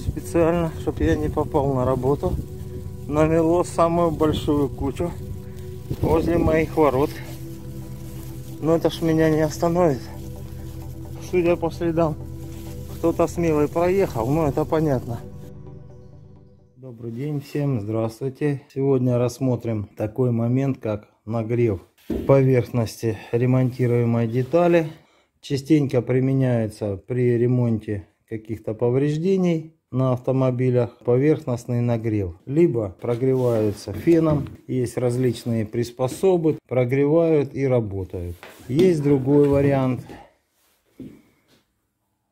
специально, чтобы я не попал на работу, намело самую большую кучу возле моих ворот. Но это ж меня не остановит. Судя по следам, кто-то смелый проехал, но это понятно. Добрый день всем, здравствуйте. Сегодня рассмотрим такой момент, как нагрев поверхности ремонтируемой детали. Частенько применяется при ремонте каких-то повреждений на автомобилях поверхностный нагрев. Либо прогреваются феном, есть различные приспособы, прогревают и работают. Есть другой вариант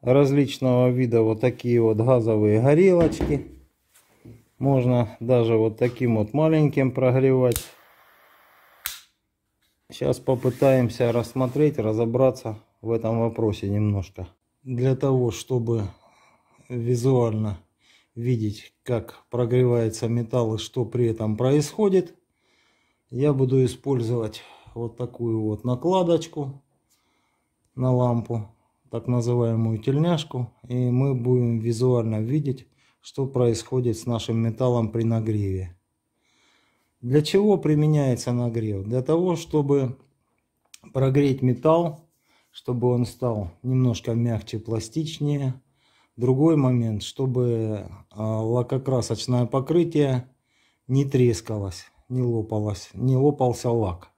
различного вида вот такие вот газовые горелочки. Можно даже вот таким вот маленьким прогревать. Сейчас попытаемся рассмотреть, разобраться в этом вопросе немножко. Для того, чтобы визуально видеть, как прогревается металл и что при этом происходит, я буду использовать вот такую вот накладочку на лампу, так называемую тельняшку, и мы будем визуально видеть, что происходит с нашим металлом при нагреве. Для чего применяется нагрев? Для того, чтобы прогреть металл, чтобы он стал немножко мягче, пластичнее, Другой момент, чтобы а, лакокрасочное покрытие не трескалось, не лопалось, не лопался лак.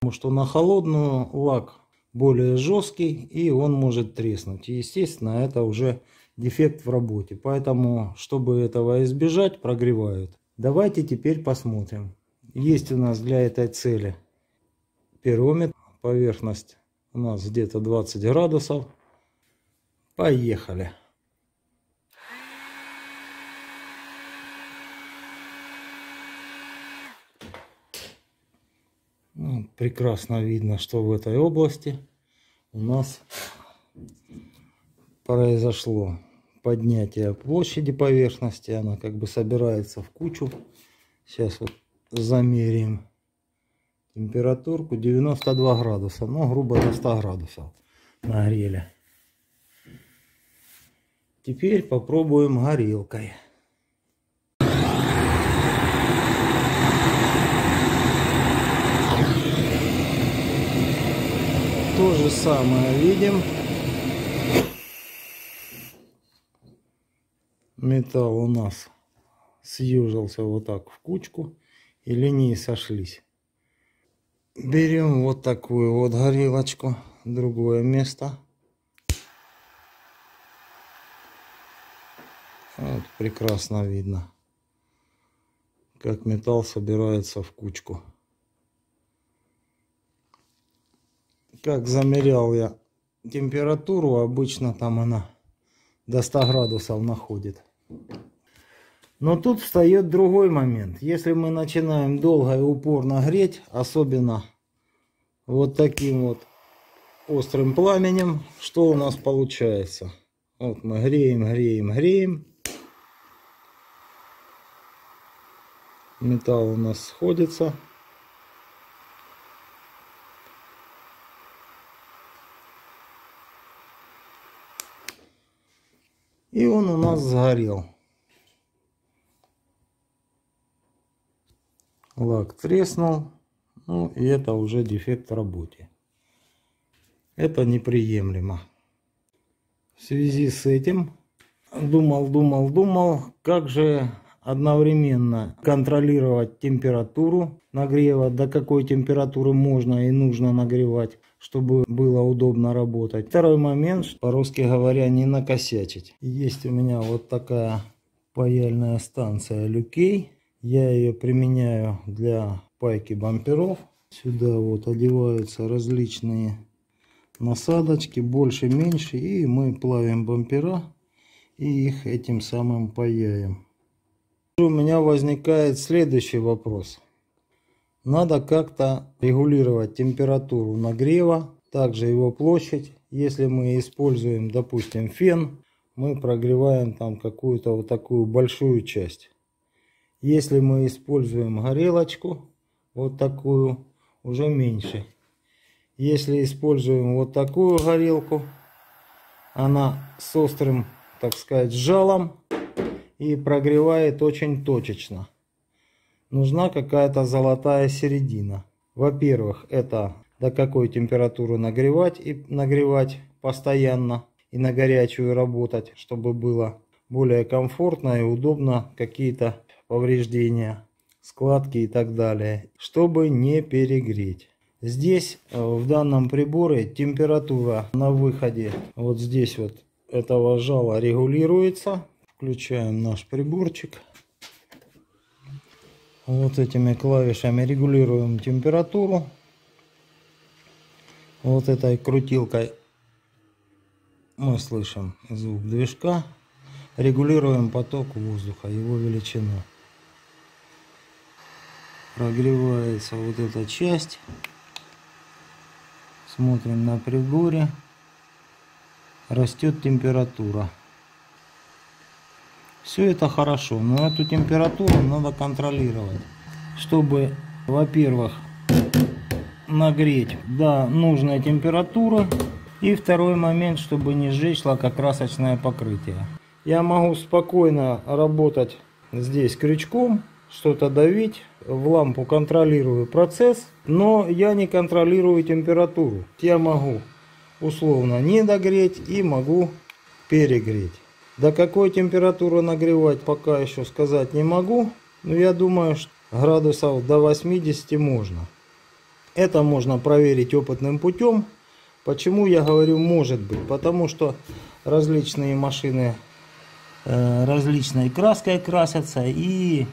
Потому что на холодную лак более жесткий и он может треснуть. Естественно, это уже дефект в работе. Поэтому, чтобы этого избежать, прогревают. Давайте теперь посмотрим. Есть у нас для этой цели пирометр. Поверхность у нас где-то 20 градусов. Поехали. Прекрасно видно, что в этой области у нас произошло поднятие площади поверхности. Она как бы собирается в кучу. Сейчас вот замеряем температурку 92 градуса. Ну, грубо до 100 градусов нагрели. Теперь попробуем горелкой. То же самое видим. Металл у нас съежился вот так в кучку и линии сошлись. Берем вот такую вот горелочку, другое место. Вот прекрасно видно, как металл собирается в кучку. Как замерял я температуру, обычно там она до 100 градусов находит. Но тут встает другой момент. Если мы начинаем долго и упорно греть, особенно вот таким вот острым пламенем, что у нас получается? Вот мы греем, греем, греем. Металл у нас сходится. И он у нас сгорел. Лак треснул. Ну и это уже дефект в работе. Это неприемлемо. В связи с этим думал, думал, думал, как же одновременно контролировать температуру нагрева, до какой температуры можно и нужно нагревать, чтобы было удобно работать. Второй момент, по-русски говоря, не накосячить. Есть у меня вот такая паяльная станция Люкей. Я ее применяю для пайки бамперов. Сюда вот одеваются различные насадочки, больше, меньше. И мы плавим бампера и их этим самым паяем. У меня возникает следующий вопрос. Надо как-то регулировать температуру нагрева, также его площадь. Если мы используем, допустим, фен, мы прогреваем там какую-то вот такую большую часть. Если мы используем горелочку, вот такую, уже меньше. Если используем вот такую горелку, она с острым, так сказать, жалом, и прогревает очень точечно. Нужна какая-то золотая середина. Во-первых, это до какой температуры нагревать и нагревать постоянно и на горячую работать, чтобы было более комфортно и удобно какие-то повреждения, складки и так далее, чтобы не перегреть. Здесь э, в данном приборе температура на выходе вот здесь вот этого жала регулируется. Включаем наш приборчик. Вот этими клавишами регулируем температуру. Вот этой крутилкой мы слышим звук движка. Регулируем поток воздуха, его величину. Прогревается вот эта часть. Смотрим на приборе. Растет температура. Все это хорошо, но эту температуру надо контролировать. Чтобы, во-первых, нагреть до нужной температуры. И второй момент, чтобы не сжечь лакокрасочное покрытие. Я могу спокойно работать здесь крючком, что-то давить, в лампу контролирую процесс, но я не контролирую температуру. Я могу условно не догреть и могу перегреть. До какой температуры нагревать пока еще сказать не могу, но я думаю, что градусов до 80 можно. Это можно проверить опытным путем. Почему я говорю может быть? Потому что различные машины Э, различной краской красятся и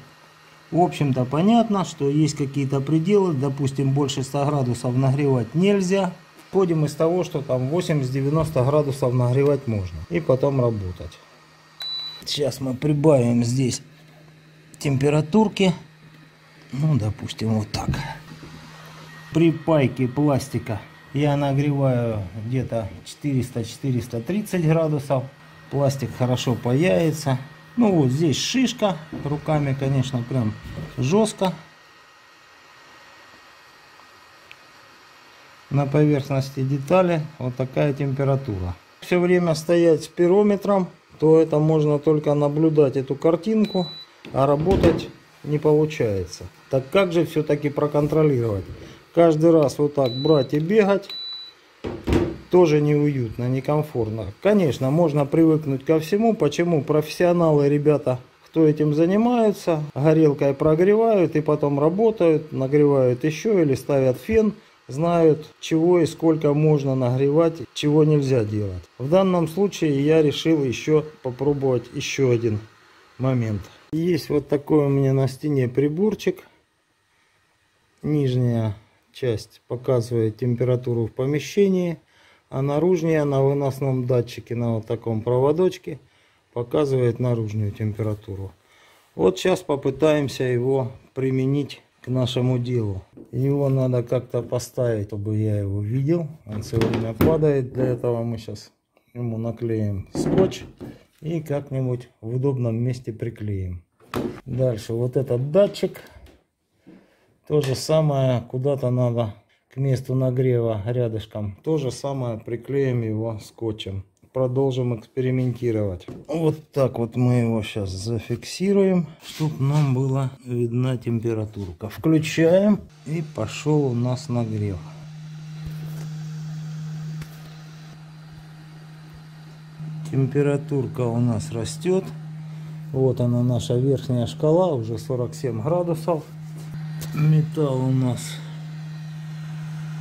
в общем-то понятно, что есть какие-то пределы, допустим больше 100 градусов нагревать нельзя. Входим из того, что там 80-90 градусов нагревать можно и потом работать. Сейчас мы прибавим здесь температурки, ну допустим вот так. При пайке пластика я нагреваю где-то 400-430 градусов пластик хорошо паяется. Ну вот здесь шишка, руками, конечно, прям жестко. На поверхности детали вот такая температура. Все время стоять с пирометром, то это можно только наблюдать эту картинку, а работать не получается. Так как же все-таки проконтролировать? Каждый раз вот так брать и бегать тоже неуютно, некомфортно. Конечно, можно привыкнуть ко всему. Почему? Профессионалы, ребята, кто этим занимаются, горелкой прогревают и потом работают, нагревают еще или ставят фен, знают, чего и сколько можно нагревать, чего нельзя делать. В данном случае я решил еще попробовать еще один момент. Есть вот такой у меня на стене приборчик. Нижняя часть показывает температуру в помещении а наружнее на выносном датчике на вот таком проводочке показывает наружную температуру. Вот сейчас попытаемся его применить к нашему делу. Его надо как-то поставить, чтобы я его видел. Он все время падает. Для этого мы сейчас ему наклеим скотч и как-нибудь в удобном месте приклеим. Дальше вот этот датчик. То же самое куда-то надо к месту нагрева рядышком. То же самое приклеим его скотчем. Продолжим экспериментировать. Вот так вот мы его сейчас зафиксируем, чтобы нам была видна температурка. Включаем и пошел у нас нагрев. Температурка у нас растет. Вот она наша верхняя шкала, уже 47 градусов. Металл у нас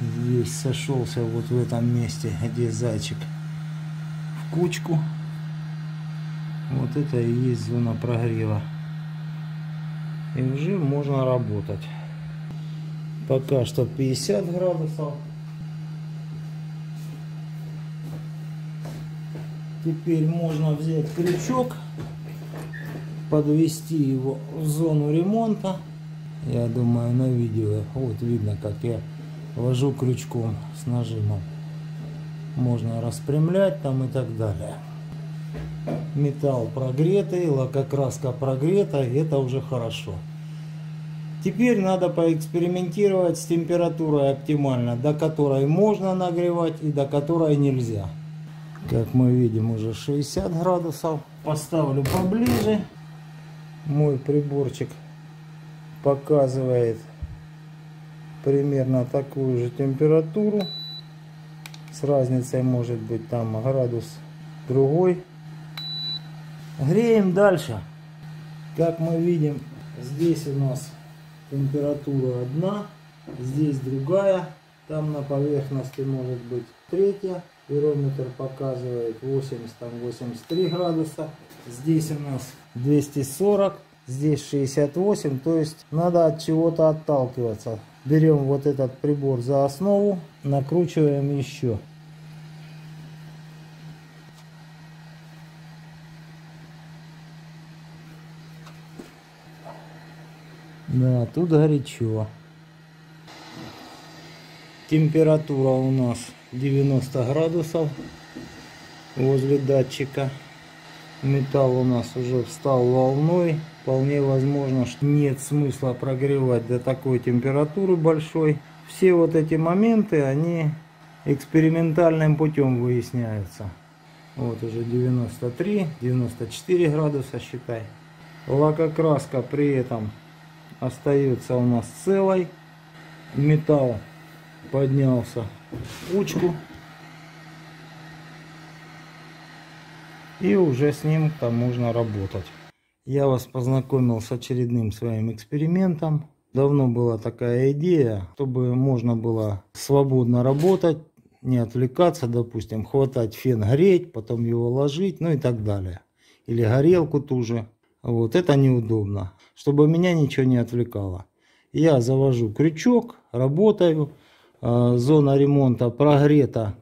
весь сошелся вот в этом месте, где зайчик кучку. Вот это и есть зона прогрева. И уже можно работать. Пока что 50 градусов. Теперь можно взять крючок, подвести его в зону ремонта. Я думаю на видео вот видно как я вожу крючком с нажимом. Можно распрямлять там и так далее. Металл прогретый, лакокраска прогрета, это уже хорошо. Теперь надо поэкспериментировать с температурой оптимально, до которой можно нагревать и до которой нельзя. Как мы видим уже 60 градусов. Поставлю поближе. Мой приборчик показывает примерно такую же температуру. С разницей может быть там градус другой. Греем дальше. Как мы видим, здесь у нас температура одна, здесь другая. Там на поверхности может быть третья. Пирометр показывает 80-83 градуса. Здесь у нас 240, здесь 68. То есть надо от чего-то отталкиваться. Берем вот этот прибор за основу, накручиваем еще. Да, тут горячо. Температура у нас 90 градусов возле датчика. Металл у нас уже встал волной. Вполне возможно, что нет смысла прогревать до такой температуры большой. Все вот эти моменты, они экспериментальным путем выясняются. Вот уже 93, 94 градуса считай. Лакокраска при этом остается у нас целой. Металл поднялся кучку. И уже с ним там можно работать. Я вас познакомил с очередным своим экспериментом. Давно была такая идея, чтобы можно было свободно работать, не отвлекаться, допустим, хватать фен греть, потом его ложить, ну и так далее. Или горелку ту же. Вот, это неудобно, чтобы меня ничего не отвлекало. Я завожу крючок, работаю, э, зона ремонта прогрета,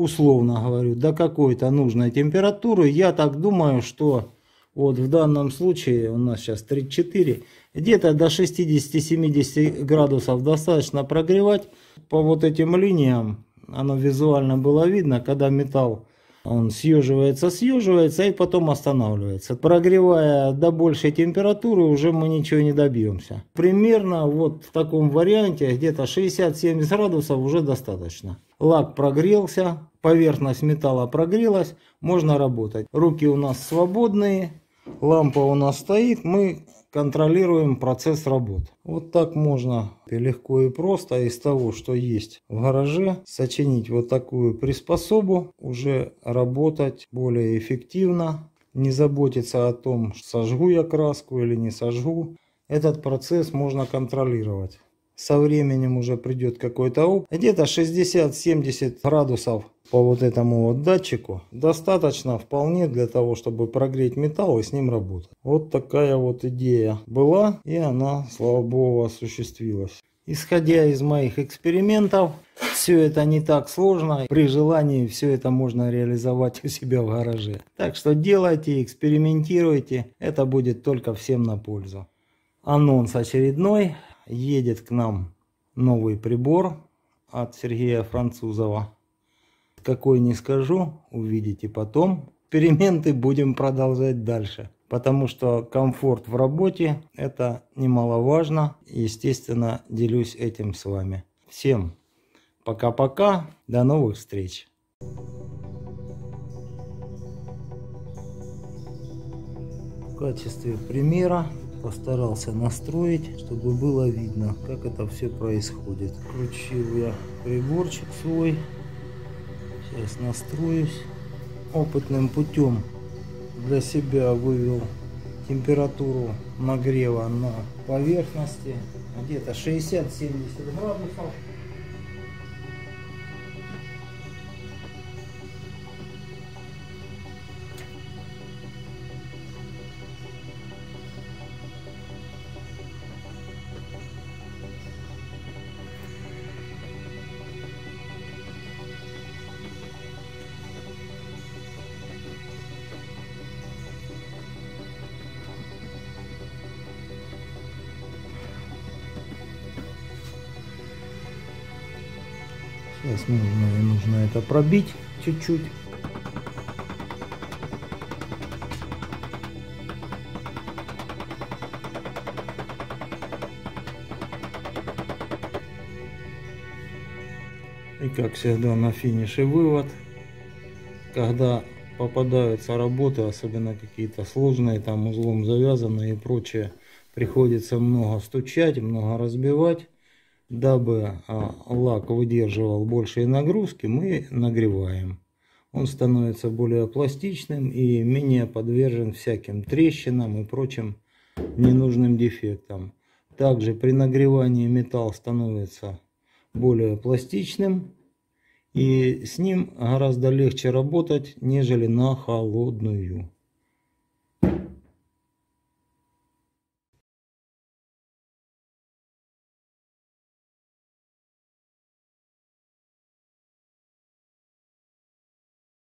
условно говорю, до какой-то нужной температуры. Я так думаю, что вот в данном случае у нас сейчас 34, где-то до 60-70 градусов достаточно прогревать. По вот этим линиям, оно визуально было видно, когда металл он съеживается, съеживается и потом останавливается. Прогревая до большей температуры, уже мы ничего не добьемся. Примерно вот в таком варианте, где-то 60-70 градусов уже достаточно. Лак прогрелся, поверхность металла прогрелась, можно работать. Руки у нас свободные, лампа у нас стоит, мы контролируем процесс работ. Вот так можно легко и просто из того, что есть в гараже, сочинить вот такую приспособу, уже работать более эффективно, не заботиться о том, сожгу я краску или не сожгу. Этот процесс можно контролировать со временем уже придет какой-то опыт. Где-то 60-70 градусов по вот этому вот датчику достаточно вполне для того, чтобы прогреть металл и с ним работать. Вот такая вот идея была и она, слава богу, осуществилась. Исходя из моих экспериментов, все это не так сложно. При желании все это можно реализовать у себя в гараже. Так что делайте, экспериментируйте. Это будет только всем на пользу. Анонс очередной едет к нам новый прибор от Сергея Французова. Какой не скажу, увидите потом. Эксперименты будем продолжать дальше. Потому что комфорт в работе это немаловажно. Естественно, делюсь этим с вами. Всем пока-пока. До новых встреч. В качестве примера постарался настроить, чтобы было видно, как это все происходит. Включил я приборчик свой. Сейчас настроюсь. Опытным путем для себя вывел температуру нагрева на поверхности где-то 60-70 градусов. Сейчас нужно, нужно это пробить чуть-чуть. И как всегда на финише вывод. Когда попадаются работы, особенно какие-то сложные, там узлом завязанные и прочее, приходится много стучать, много разбивать. Дабы а, лак выдерживал большие нагрузки, мы нагреваем. Он становится более пластичным и менее подвержен всяким трещинам и прочим ненужным дефектам. Также при нагревании металл становится более пластичным и с ним гораздо легче работать, нежели на холодную.